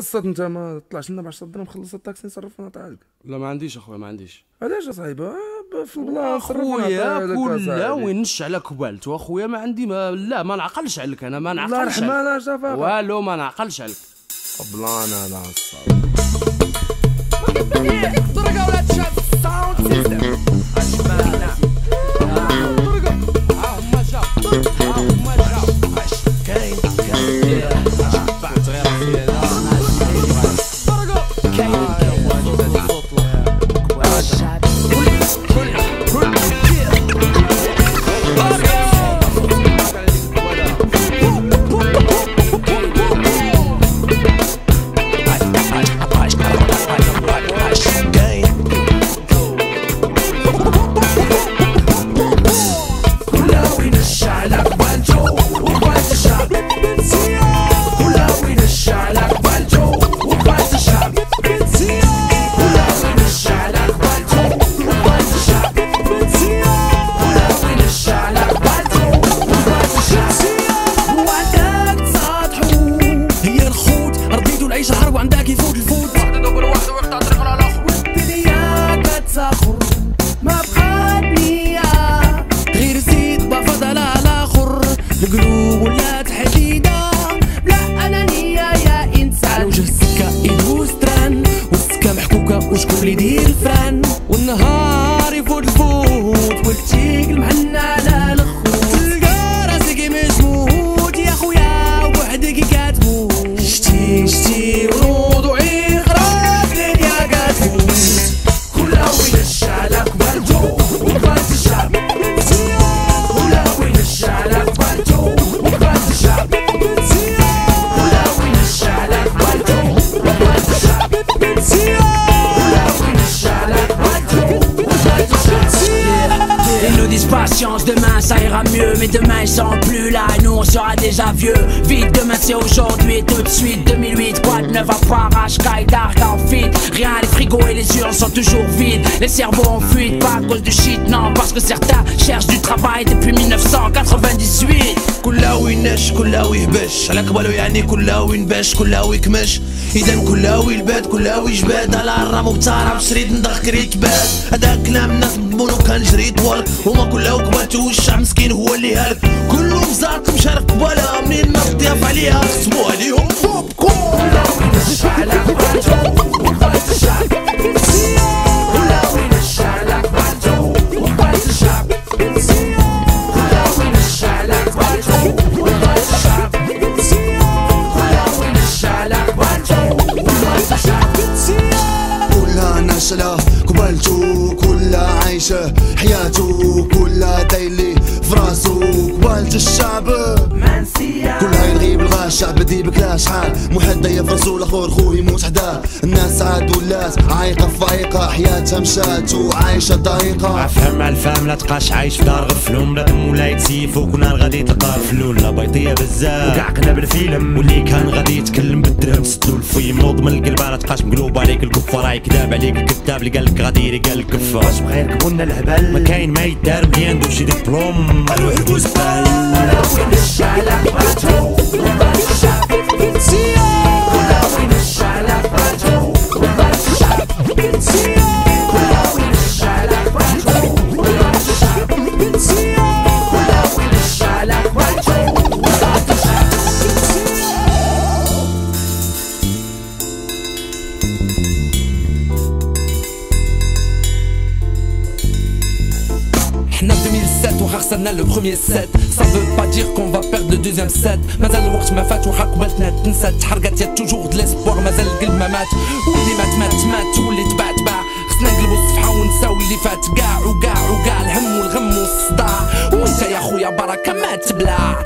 الصاد انت ما طلعش لنا ب 10 درهم خلص الطاكسي نصرف نعطيها لك. لا ما عنديش أخويا ما عنديش. علاش اصاحبي آه، ب- في البلاصة أخويا كلها وين نش على كبالت واخويا ما عندي ما لا ما نعقلش عليك أنا ما الله نعقلش يرحمها عليك. لا شافها والو ما نعقلش عليك. بلانا لا الصاد وشكون اللي يدير الفران والنهار يفوت الفوت والتيك المحنة على الخوت تلقى راسك مجمود يا خويا وحدك كتموت. شتي شتي nous disent patience, demain ça ira mieux Mais demain ils sont plus là et nous on sera déjà vieux Vite demain c'est aujourd'hui, tout de suite 2008, quoi de neuf à part Ashkai, Dark, en fit Rien, les frigos et les urnes sont toujours vides Les cerveaux en fuite, pas à cause du shit Non, parce que certains cherchent du travail depuis 1998 كلها وينش كلها ويهبش على قبالو يعني كلها وينبش كلها ويكمش اذا كلها ويلباد كلها ويجباد على الرام وبتعرف بشريط ندخ كريت باد هذا كلام الناس مضمون وكان جري طوال هما كلها وقبالتو والشعب مسكين هو اللي هلك. كله مزارق مشارك قبالها منين ما تضيف عليها. خصمو عليهم. بوب كول على كلها عايشة حياته كلها دايلي فراسو قبلت الشعب كلها يلغي بالغا الشعب بدي بكلا شحال محد ضيف فراسو الآخر خوه يموت حداه الناس عاد ولات عايقة فايقة حياتها مشات وعايشة ضايقة فهم على ألفهم لا تبقاش عايش في دار غفلوم لا دم ولا يتسيف وكنا غادي تلقى فلول لا بيطية بزاف. وكاع كنا بالفيلم. واللي كان غادي يتكلم بالدرهم سدو الفيم نوض من القلب لا تبقاش مقلوب عليك الكفة راهي كذاب عليك الكذاب اللي قالك غادي يري قال الكفة واش بغا لنا الهبل. ما كاين ما يدار مليان دوك شي دبلوم روح البوزبال وين الشعلة قبلتو 2007 وخا خسرنا لو بروميير سيت سا فو با دير كون فا بيرد لو دوزيام سيت مازال الوقت ما فات وخا قبلتنا تنسات تحرقت y a toujours de l'espoir مازال القلب ما مات واللي مات مات مات واللي تباع تباع خصنا نقلبو الصفحة ونساو اللي فات كاع وكاع وكاع الهم والغم والصداع وانت يا خويا بركة ما تبلع